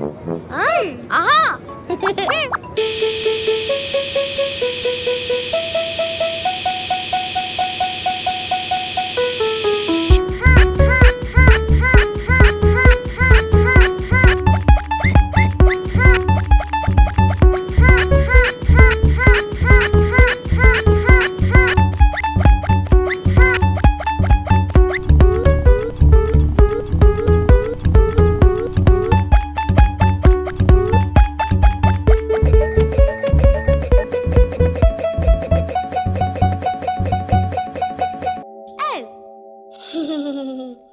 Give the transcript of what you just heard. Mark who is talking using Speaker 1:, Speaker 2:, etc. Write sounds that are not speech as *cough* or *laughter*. Speaker 1: う
Speaker 2: ん、あは *laughs* 嘿嘿嘿嘿嘿嘿